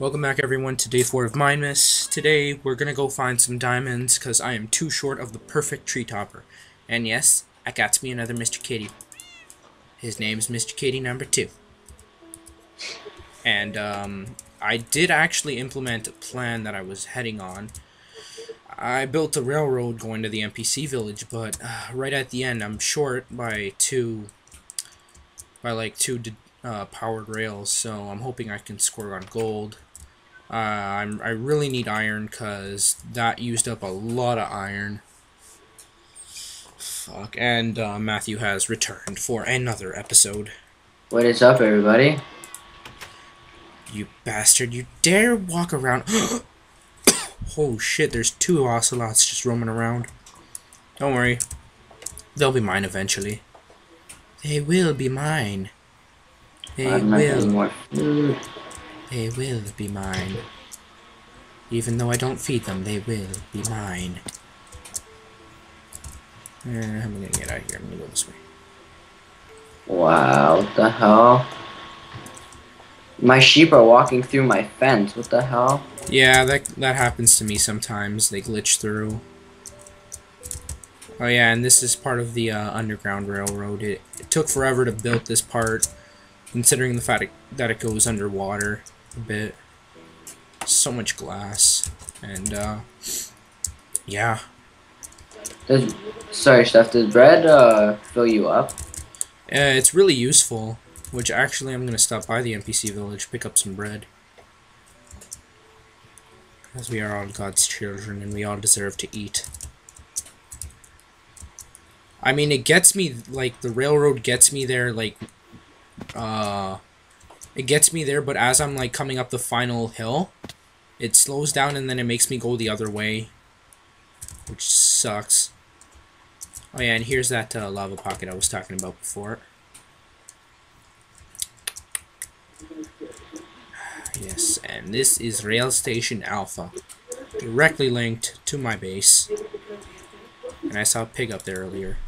Welcome back everyone to day 4 of Minemas. Today we're gonna go find some diamonds because I am too short of the perfect tree topper. And yes, I got me another Mr. Kitty. His name's Mr. Kitty number 2. And um, I did actually implement a plan that I was heading on. I built a railroad going to the NPC village, but uh, right at the end I'm short by two, by like two uh, powered rails, so I'm hoping I can score on gold. Uh, I'm, I really need iron because that used up a lot of iron. Fuck, and uh, Matthew has returned for another episode. What is up, everybody? You bastard, you dare walk around. oh shit, there's two ocelots just roaming around. Don't worry, they'll be mine eventually. They will be mine. They will. more. They will be mine. Even though I don't feed them, they will be mine. Eh, I'm gonna get out of here. I'm gonna go this way. Wow, what the hell? My sheep are walking through my fence. What the hell? Yeah, that that happens to me sometimes. They glitch through. Oh yeah, and this is part of the uh, Underground Railroad. It, it took forever to build this part, considering the fact it, that it goes underwater a bit. So much glass, and uh, yeah. Does sorry, Steph. Does bread uh fill you up? Uh, it's really useful, which actually I'm going to stop by the NPC village, pick up some bread. As we are all God's children and we all deserve to eat. I mean, it gets me, like, the railroad gets me there, like, uh, it gets me there, but as I'm, like, coming up the final hill, it slows down and then it makes me go the other way, which sucks. Oh yeah, and here's that uh, lava pocket I was talking about before. Yes, and this is Rail Station Alpha, directly linked to my base. And I saw a pig up there earlier,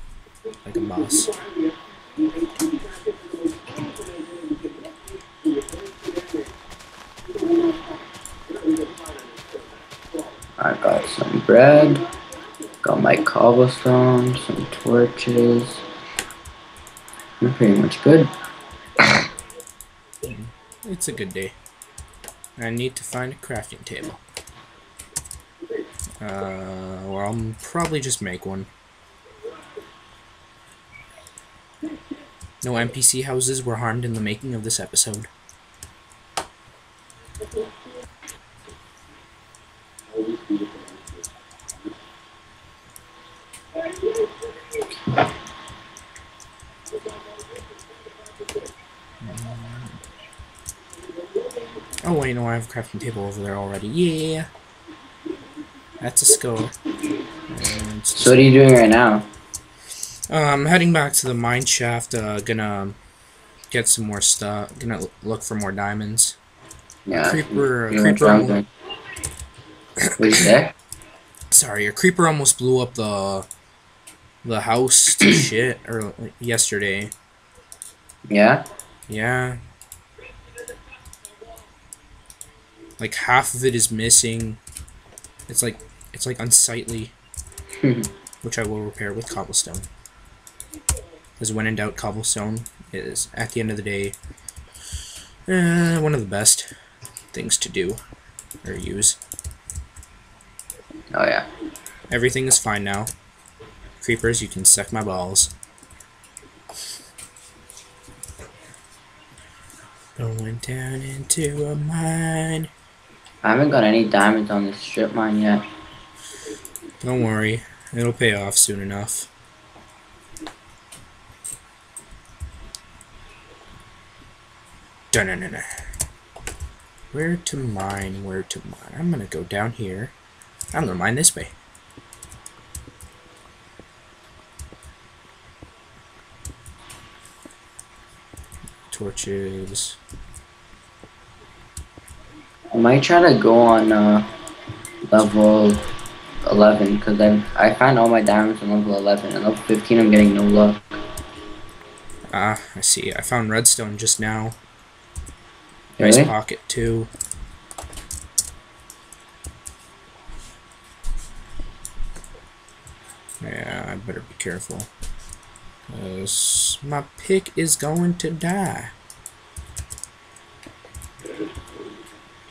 like a mouse. I got some bread. Got my cobblestone, some torches. I'm pretty much good. It's a good day. I need to find a crafting table. Uh, well, I'll probably just make one. No NPC houses were harmed in the making of this episode. Oh wait, no, I have a crafting table over there already. Yeah, that's a score. And So what are you doing right now? uh, I'm heading back to the mine shaft. Uh, gonna get some more stuff. Gonna look for more diamonds. Yeah. Creeper, you creeper. wrong almo- thing. What you sorry, a creeper almost blew up the the house to shit or yesterday. Yeah. Yeah. Like half of it is missing. It's like it's like unsightly, which I will repair with cobblestone. Because when in doubt, cobblestone is at the end of the day uh, one of the best things to do or use. Oh yeah. Everything is fine now. Creepers, you can suck my balls. Going down into a mine. I haven't got any diamonds on this strip mine yet. Don't worry, it'll pay off soon enough. Dun-dun-dun-dun. Where to mine? Where to mine? I'm gonna go down here. I'm gonna mine this way. Torches might try to go on uh, level 11 because I I find all my diamonds on level 11 and level 15 I'm getting no luck. Ah, I see. I found redstone just now. Really? Nice pocket too. Yeah, I better be careful. Cause my pick is going to die.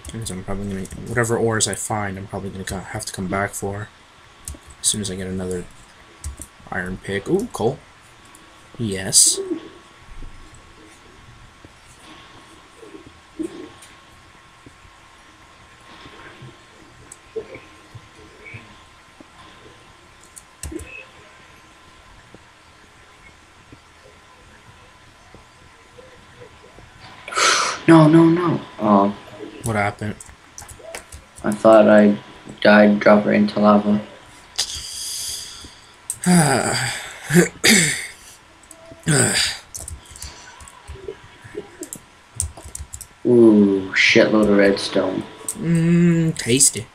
So I'm probably gonna whatever ores I find, I'm probably gonna have to come back for. As soon as I get another iron pick. Ooh, coal. Yes. No, no, no. Oh, What happened? I thought I died, drop her into lava. Ooh, shitload of redstone. Mmm, tasty.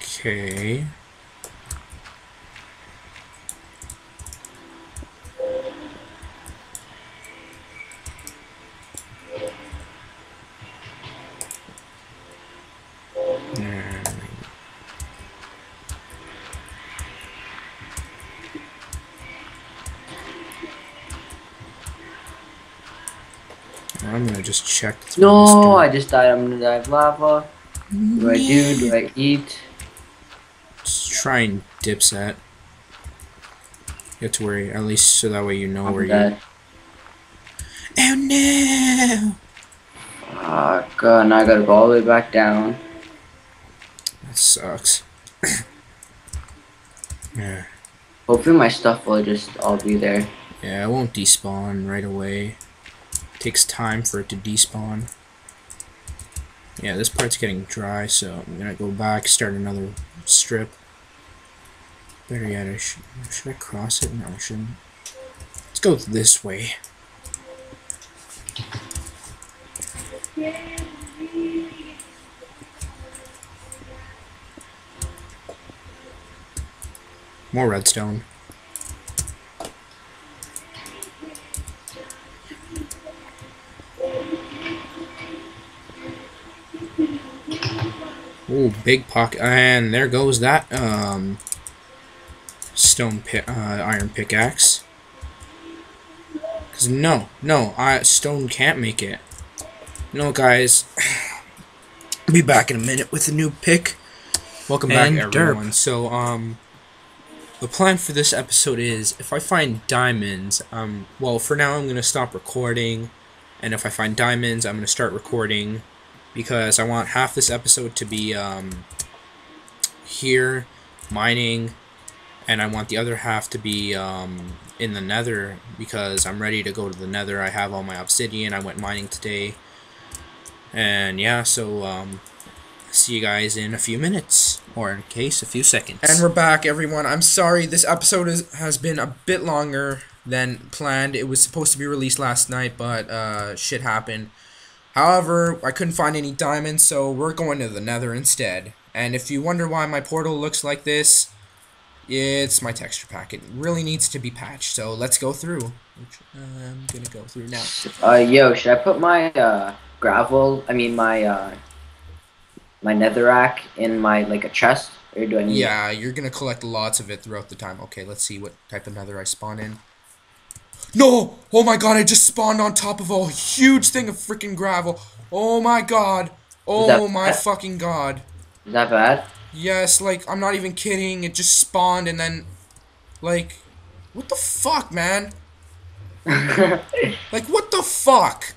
Okay. Just check. No. I just died. I'm gonna die of lava. What do I do? Do I eat? Just try and dip dipset. Get to worry, at least so that way you know where I'm you. dead. Oh no! Fuck, uh, now I gotta go all the way back down. That sucks. yeah, Hopefully my stuff will just all be there. yeah, I won't despawn right away. Takes time for it to despawn. Yeah, this part's getting dry, so I'm gonna go back, start another strip. Better yet, I should, should I cross it? No, I shouldn't. Let's go this way. More redstone. Ooh, big pocket, and there goes that um stone pick, uh, iron pickaxe. Cause no, no, I stone can't make it. No, guys, be back in a minute with a new pick. Welcome back, And derp. everyone. So, um, the plan for this episode is if I find diamonds, um, well, for now I'm gonna stop recording, and if I find diamonds, I'm gonna start recording because I want half this episode to be um here mining, and I want the other half to be um in the Nether because I'm ready to go to the Nether. I have all my obsidian. I went mining today, and yeah, so um, see you guys in a few minutes, or in case a few seconds. And we're back, everyone. I'm sorry, this episode is, has been a bit longer than planned. It was supposed to be released last night, but uh, shit happened. However, I couldn't find any diamonds, so we're going to the nether instead. And if you wonder why my portal looks like this, it's my texture pack. It really needs to be patched, so let's go through. Which I'm gonna go through now. Uh, yo, should I put my uh gravel? I mean my uh my netherrack in my like a chest, or do I need? Yeah, you're gonna collect lots of it throughout the time. Okay, let's see what type of nether I spawn in. No! Oh my god, I just spawned on top of a huge thing of freaking gravel. Oh my god. Oh my bad? fucking god. Is that bad? Yes, like, I'm not even kidding. It just spawned and then, like, what the fuck, man? Like, what the fuck?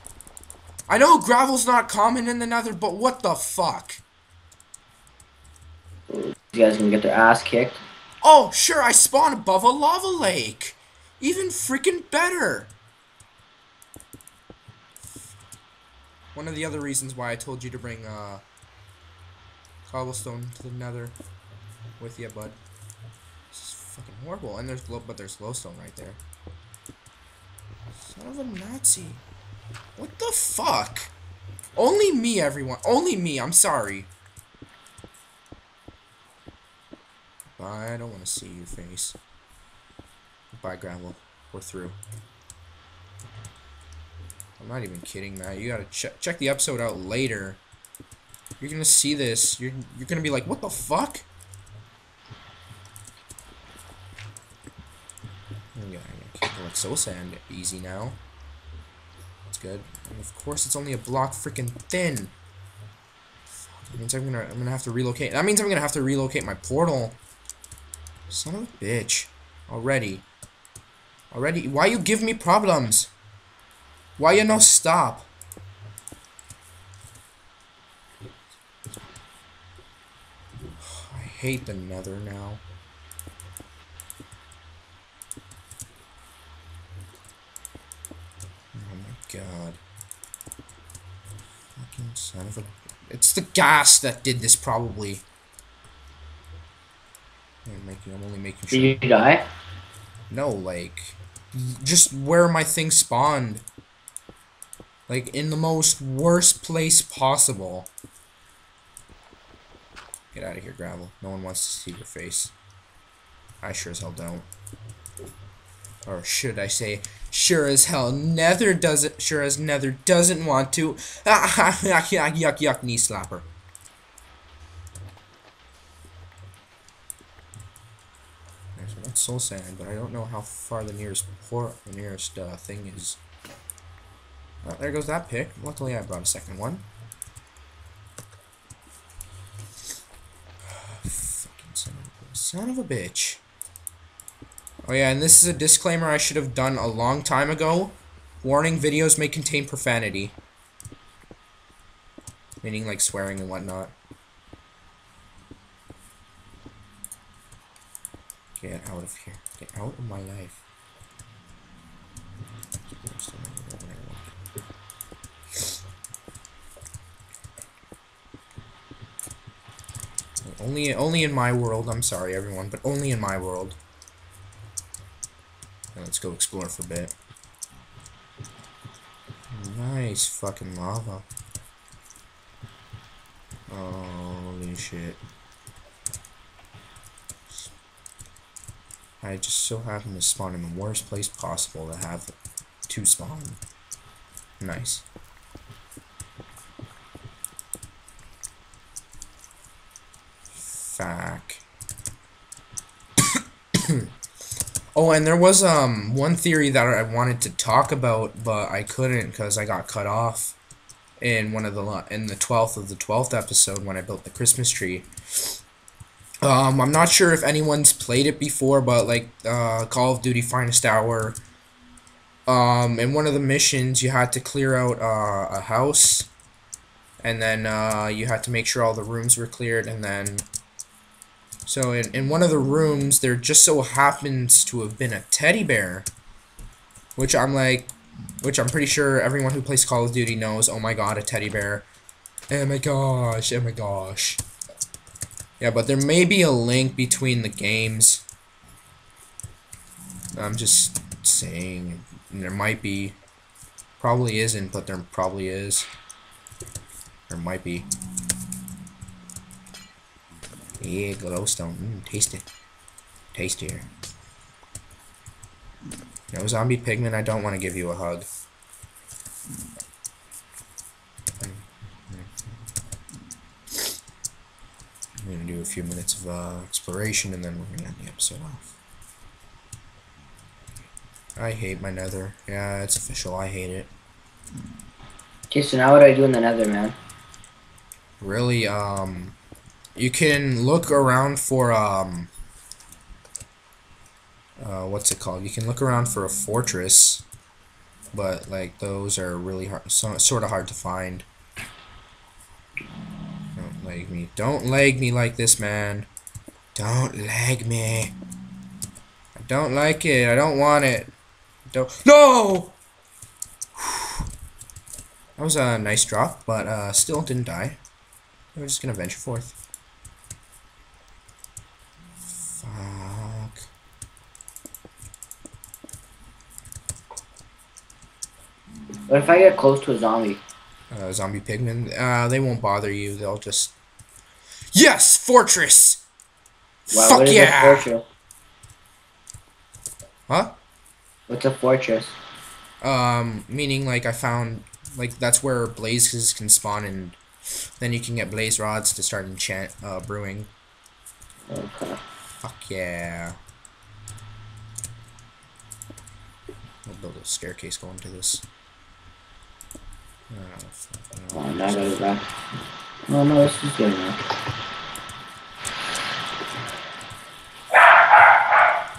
I know gravel's not common in the nether, but what the fuck? you guys gonna get their ass kicked. Oh, sure, I spawned above a lava lake. Even freaking better. One of the other reasons why I told you to bring uh, cobblestone to the nether with you, bud. This is fucking horrible. And there's glow, but there's glowstone right there. Son of a Nazi. What the fuck? Only me, everyone. Only me. I'm sorry. I don't want to see your face. Bye, gravel. We're through. I'm not even kidding, Matt. You gotta check check the episode out later. You're gonna see this. You're you're gonna be like, what the fuck? Oh, yeah, yeah, like so sand easy now. That's good. And of course, it's only a block freaking thin. That means I'm gonna I'm gonna have to relocate. That means I'm gonna have to relocate my portal. Son of a bitch. Already. Already. Why you give me problems? Why you no stop? I hate the nether now. Oh my god. Fucking son of a... It's the gas that did this, probably. I'm, making, I'm only making sure... Did you die? No, like... Just where my thing spawned. Like, in the most worst place possible. Get out of here, Gravel. No one wants to see your face. I sure as hell don't. Or should I say, sure as hell Nether doesn't, sure as Nether doesn't want to. Ah, yuck, yuck, yuck, yuck, knee slapper. Okay, so that's soul sand, but I don't know how far the nearest port, the nearest uh, thing is. Oh, there goes that pick. Luckily, I brought a second one. Fucking son of, a, son of a bitch. Oh yeah, and this is a disclaimer I should have done a long time ago. Warning, videos may contain profanity. Meaning like swearing and whatnot. Get out of here. Get out of my life. Only, only in my world. I'm sorry, everyone, but only in my world. Now let's go explore for a bit. Nice fucking lava. Holy shit. I just so happen to spawn in the worst place possible to have two spawn. Nice. Fuck. oh, and there was um one theory that I wanted to talk about, but I couldn't because I got cut off in one of the in the twelfth of the twelfth episode when I built the Christmas tree. Um, I'm not sure if anyone's played it before, but like uh, Call of Duty Finest Hour. Um, in one of the missions, you had to clear out uh, a house, and then uh, you had to make sure all the rooms were cleared, and then so in, in one of the rooms, there just so happens to have been a teddy bear. Which I'm like, which I'm pretty sure everyone who plays Call of Duty knows, oh my god, a teddy bear. Oh my gosh, oh my gosh. Yeah, but there may be a link between the games. I'm just saying, there might be. Probably isn't, but there probably is. There might be. Yeah, glowstone. Mm, taste it. Taste here. No zombie pigman, I don't want to give you a hug. I'm gonna do a few minutes of uh, exploration and then we're gonna end the episode off. I hate my nether. Yeah, it's official. I hate it. Okay, so now what do I do in the nether, man? Really, um, you can look around for um uh, what's it called? You can look around for a fortress, but like those are really hard, so, sort of hard to find. Lag me! Don't lag me like this, man! Don't lag me! I don't like it. I don't want it. Don't. No! That was a nice drop, but uh, still didn't die. We're just gonna venture forth. Fuck. What if I get close to a zombie? Uh, zombie pigmen? Uh, they won't bother you. They'll just... Yes! Fortress! Wow, Fuck yeah! a? Huh? What's a fortress? Um, meaning like I found like that's where blazes can spawn and then you can get blaze rods to start enchant uh brewing. Okay. Fuck yeah. I'll build a staircase going to this. Oh. Oh, now I gotta go back. No, no, is good enough.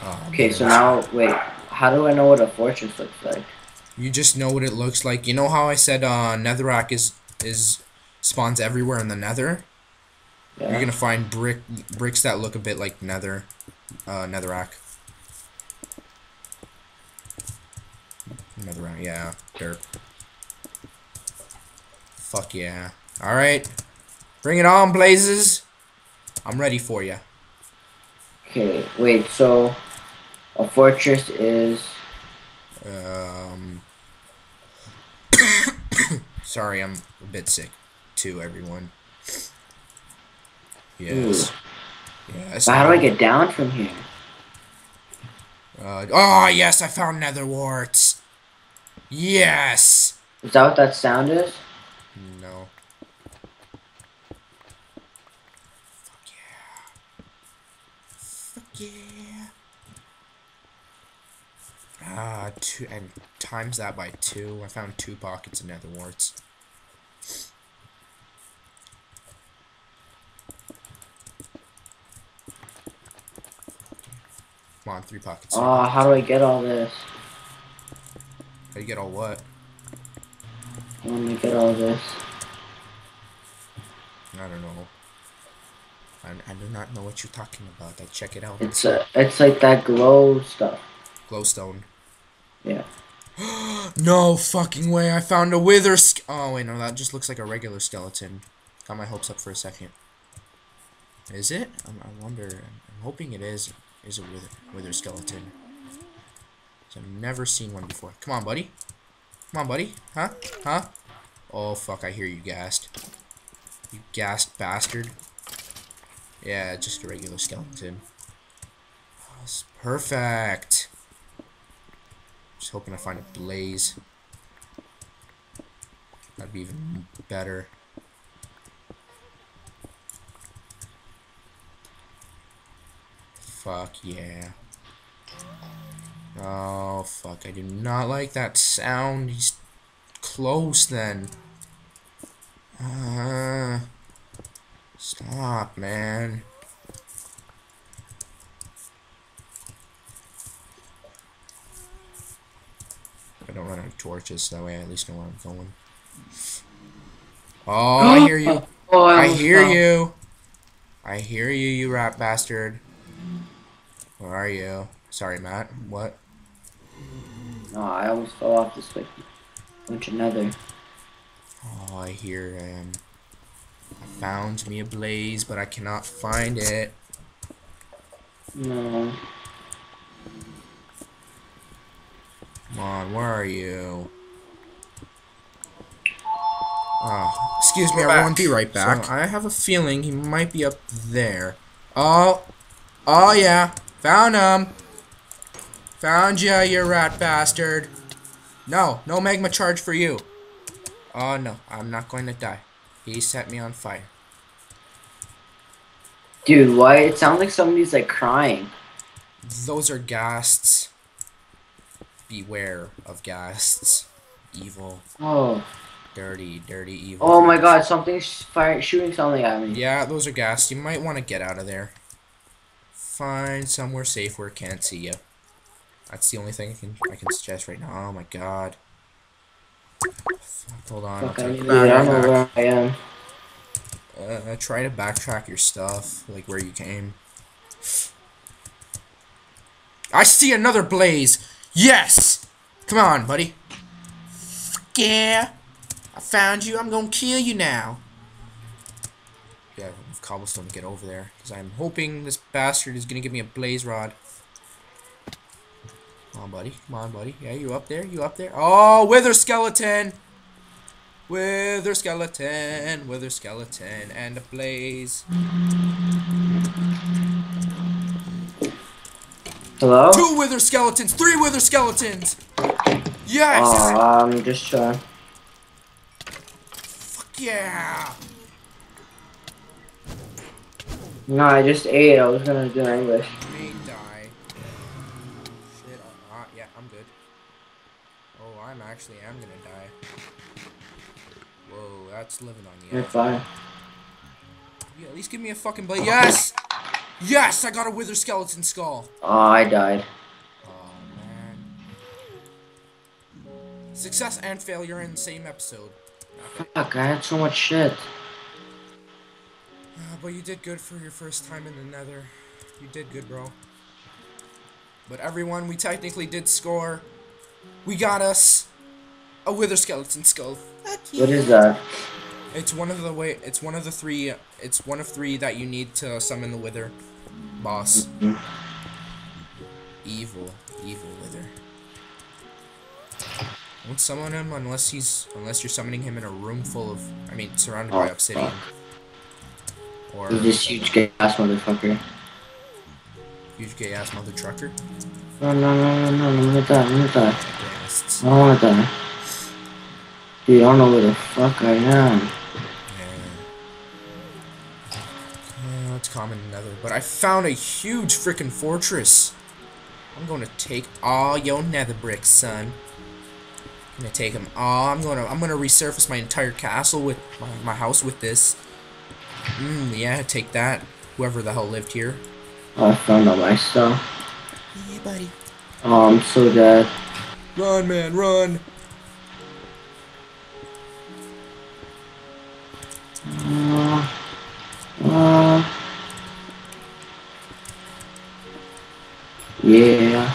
Oh, Okay, man. so now, wait. How do I know what a fortress looks like? You just know what it looks like. You know how I said uh, Netherrack is is spawns everywhere in the Nether. Yeah. You're gonna find brick bricks that look a bit like Nether, uh, Netherrack. Netherrack, yeah, dirt. Fuck yeah! All right, bring it on, blazes. I'm ready for you. Okay, wait, so a fortress is. Um, sorry, I'm a bit sick too, everyone. Yes. Yes. But how do I get down from here? Uh, oh, yes, I found nether warts. Yes. Is that what that sound is? No. Fuck yeah. Fuck yeah. Ah, two and times that by two. I found two pockets of nether warts. Come on, three pockets. Oh, how do I get all this? How do you get all what? How do I get all this? I don't know. I, I do not know what you're talking about. I check it out. It's uh, it's like that glow stuff. Glowstone. Yeah. No fucking way! I found a wither. Sk- oh wait, no, that just looks like a regular skeleton. Got my hopes up for a second. Is it? I'm, I wonder. I'm hoping it is. Is a wither, wither skeleton? I've never seen one before. Come on, buddy. Come on, buddy. Huh? Huh? Oh fuck! I hear you gassed. You ghast bastard. Yeah, just a regular skeleton. Oh, it's perfect. Just hoping to find a blaze. That'd be even better. Fuck yeah. Oh, fuck. I do not like that sound. He's close then. Uh, stop, man. I don't run out of torches, that way I at least know where I'm going. Oh, I hear you. Oh, I, I hear fell. you. I hear you, you rat bastard. Where are you? Sorry, Matt. What? No, I almost fell off this. Bunch of nether. Oh, I hear him. I found me a blaze, but I cannot find it. No. Come on, where are you? Oh, excuse me, We're everyone. back. Be right back. So, I have a feeling he might be up there. Oh, oh yeah, found him. Found ya, you rat bastard. No, no magma charge for you. Oh no, I'm not going to die. He set me on fire. Dude, why? It sounds like somebody's like crying. Those are ghasts. Beware of ghasts. Evil, Oh. dirty, dirty, evil. Oh my god, something's fire shooting something at me. Yeah, those are ghasts. You might want to get out of there. Find somewhere safe where it can't see you. That's the only thing I can I can suggest right now. Oh my god. Hold on. I'll Fuck, I, take need it I don't back. know where I am. Uh, try to backtrack your stuff, like where you came. I see another blaze. Yes. Come on, buddy. Yeah. I found you. I'm gonna kill you now. Yeah, cobblestone to get over there, because I'm hoping this bastard is gonna give me a blaze rod. Come on, buddy. Come on, buddy. Yeah, you up there? You up there? Oh, wither skeleton. Wither skeleton, wither skeleton, and a blaze. Hello? Two wither skeletons, three wither skeletons. Yes! Oh, I'm just trying. Fuck yeah! No, I just ate. I was gonna do English. I'm actually am gonna die. Whoa, that's living on the You're fine. Yeah, at least give me a fucking blade. Yes! Yes! I got a wither skeleton skull. Oh, I died. Oh man. Success and failure in the same episode. Okay. Fuck, I had so much shit. Uh, but you did good for your first time in the nether. You did good, bro. But everyone, we technically did score. We got us a wither skeleton skull. What is that? It's one of the way. It's one of the three. It's one of three that you need to summon the wither boss. Mhm. Evil, evil wither. Won't summon him unless he's unless you're summoning him in a room full of. I mean, surrounded by Oh, obsidian. Or He's this huge gay ass motherfucker. huge gay ass mother trucker. No, no, no, no, no, I'm gonna die, I'm gonna die. I don't wanna die. Dude, I don't know where the fuck I am. Yeah. Yeah, it's common in nether. But I found a huge freaking fortress. I'm to take all your nether bricks, son. I'm gonna take them all. I'm gonna I'm gonna resurface my entire castle with my, my house with this. Mmm, yeah, take that. Whoever the hell lived here. I found all my stuff. Yeah, buddy. Oh, I'm so dead. Run, man, run. Uh, uh, yeah.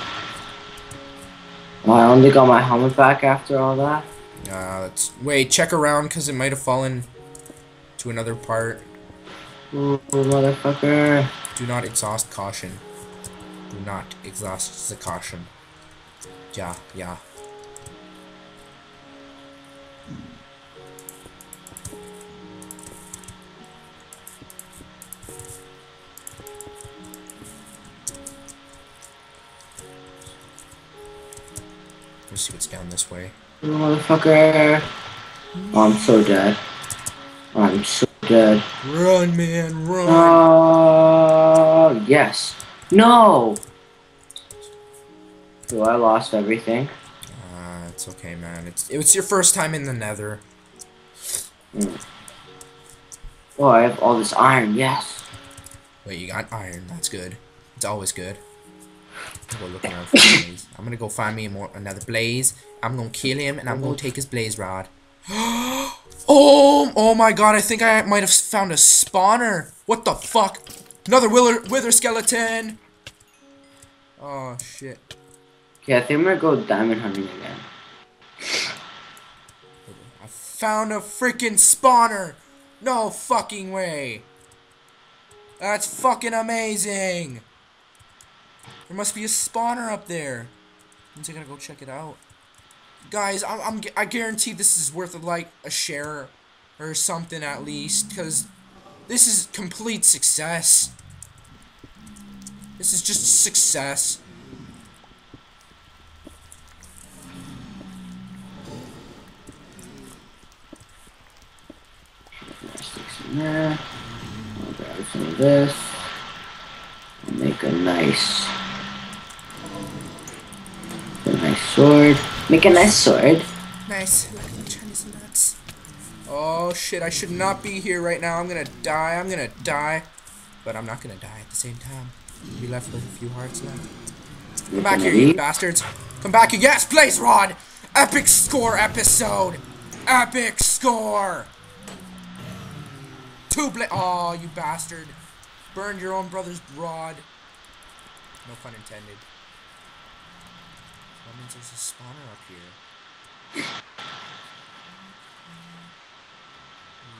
Well, I only got my helmet back after all that. Uh, let's wait. Check around because it might have fallen to another part. Ooh, motherfucker. Do not exhaust caution. Do not exhaust the caution. Yeah, yeah. Let's see what's down this way. Motherfucker. Oh, I'm so dead. I'm so dead. Run, man, run! Oh, yes. No! So I lost everything. Uh, it's okay, man. It's it was your first time in the Nether. Oh, I have all this iron, yes. Wait, you got iron. That's good. It's always good. I'm gonna go look around for blaze. I'm gonna go find me more another blaze. I'm gonna kill him and I'm gonna take his blaze rod. oh, oh my god! I think I might have found a spawner. What the fuck? Another wither, wither skeleton. Oh shit! Okay, I think I'm gonna go diamond hunting again. I found a freaking spawner. No fucking way. That's fucking amazing. There must be a spawner up there. I'm just gonna go check it out. Guys, I'm, I'm I guarantee this is worth like a share or something at least because this is complete success. This is just success. There. I'll grab some of this. I'll make a nice, a nice sword. Make a nice sword. Nice. Like the Chinese nuts. Oh shit, I should not be here right now. I'm gonna die. I'm gonna die. But I'm not gonna die at the same time. Be left with a few hearts left. Come back here, you bastards. Come back here. Yes, Blaze Rod! Epic score episode! Epic score! Two bla- Oh, you bastard. Burned your own brother's rod. No pun intended. That means there's a spawner up here.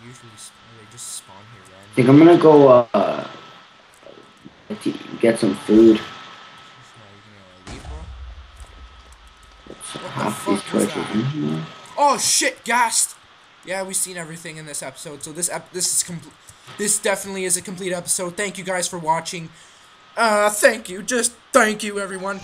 They usually they just spawn here I think I'm gonna go uh, get some food. So are you gonna leave, bro? Let's What the half these fuck torches that? in here. Oh shit, ghast. Yeah, we've seen everything in this episode, so this ep- this is complete. This definitely is a complete episode. Thank you guys for watching. Uh, thank you. Just thank you, everyone.